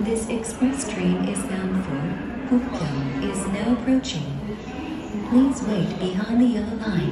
This express train is bound for Bukyang is now approaching. Please wait behind the yellow line.